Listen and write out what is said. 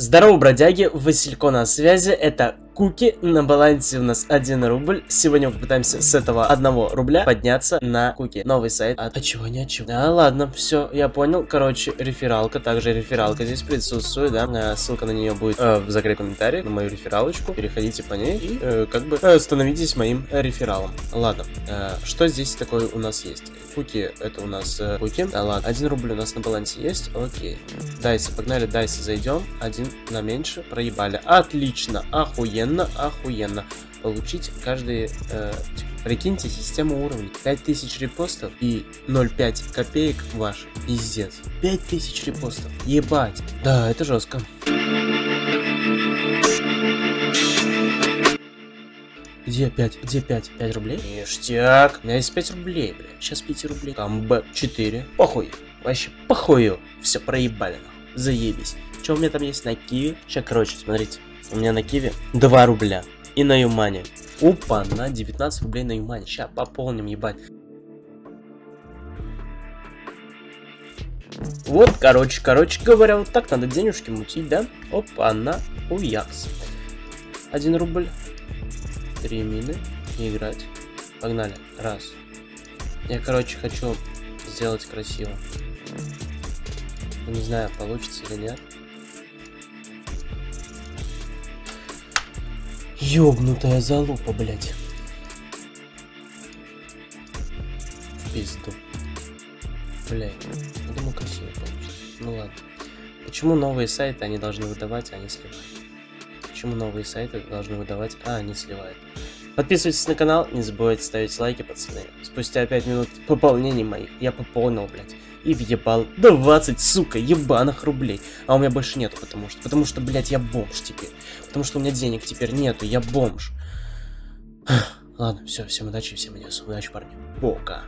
Здорово, бродяги, Василько на связи, это Куки, на балансе у нас 1 рубль. Сегодня мы попытаемся с этого 1 рубля подняться на Куки. Новый сайт. А, а чего, не а чего? А, ладно, все, я понял. Короче, рефералка, также рефералка здесь присутствует, да. А, ссылка на нее будет э, в закрепе комментарии, на мою рефералочку. Переходите по ней и э, как бы э, становитесь моим рефералом. Ладно, э, что здесь такое у нас есть? Куки, это у нас э, Куки. А, ладно, 1 рубль у нас на балансе есть, окей. Дайсы, погнали, дайсы зайдем. Один на меньше, проебали. Отлично, охуенно охуенно, охуенно. Получить каждый, э, прикиньте, система уровней. 5000 репостов и 0,5 копеек ваши. Пиздец. 5000 репостов. Ебать. Да, это жестко. Где 5? Где 5? 5 рублей? Ништяк. У меня есть 5 рублей, бля. Сейчас 5 рублей. Камбэк 4. Похуй. Вообще похую. Все, проебали. Заебись. Что у меня там есть на киви? Сейчас, короче, смотрите. У меня на Киви 2 рубля. И на Юмане. Опа, на 19 рублей на Юмане. Сейчас пополним, ебать. Вот, короче, короче говоря, вот так надо денежки мутить, да? Опа, на уякс. 1 рубль. 3 мины. играть. Погнали. Раз. Я, короче, хочу сделать красиво. Не знаю, получится или нет. Ёбнутая залупа, блядь. В пизду. Блядь, я думаю, красиво получится. Ну ладно. Почему новые сайты они должны выдавать, а не сливать? Почему новые сайты должны выдавать, а они сливают? Подписывайтесь на канал, не забывайте ставить лайки, пацаны. Спустя 5 минут пополнений моих я пополнил, блядь и въебал 20, сука, ебаных рублей. А у меня больше нету, потому что, потому что, блядь, я бомж теперь. Потому что у меня денег теперь нету, я бомж. Ладно, все, всем удачи, всем адьос. Удачи, парни. Пока.